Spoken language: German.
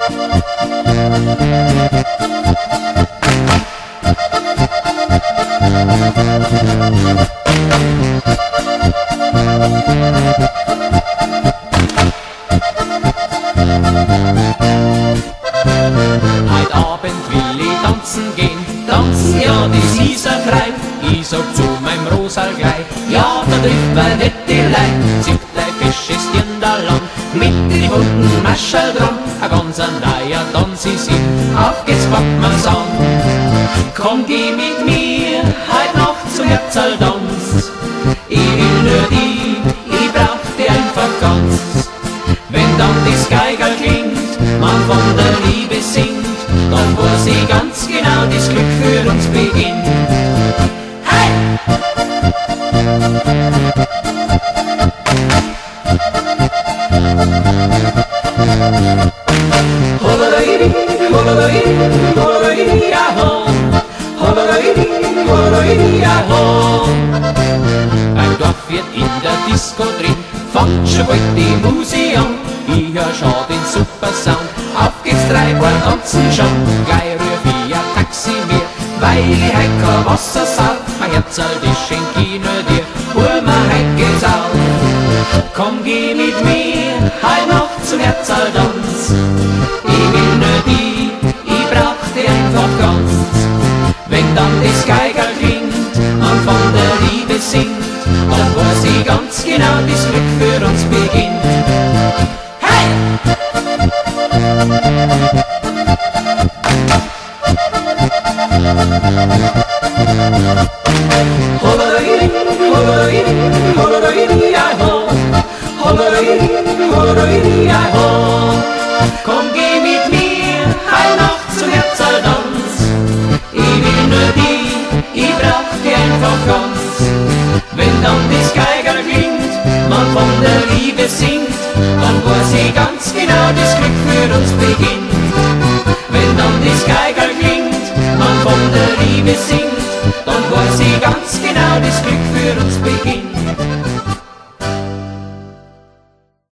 Heut Abend tanzen gehen, tanzen, ja, zu meinem Rosal gleich, ja, da trifft man die Leid. Sieht Dirndalon mit die bunten Mascherl drum, ein ganz ein neuer ist in, auf geht's, an. Komm, geh mit mir, heut Nacht zum Herzaltanz. Ich will nur die, ich brauch die einfach ganz. Wenn dann das Geiger Ein Dorf wird in der Disco drin, fangt schon bald die Musik. Ich hör schon den super Sound, auf geht's drei Uhr tanzen schon. Gleich ruf ich ein Taxi mir, weil ich heut kein Wasser sau. Mein Herz ist schenk ich nur dir, hol mir heut geht's auf. Komm, geh mit mir, heut Nacht zum Herzaltanz. Einfach ganz. Wenn dann das Geiger klingt, man von der Liebe singt, dann weiß ich ganz genau, das Glück für uns beginnt. Wenn dann das Geiger klingt, man von der Liebe singt, dann weiß ich ganz genau, das Glück für uns beginnt.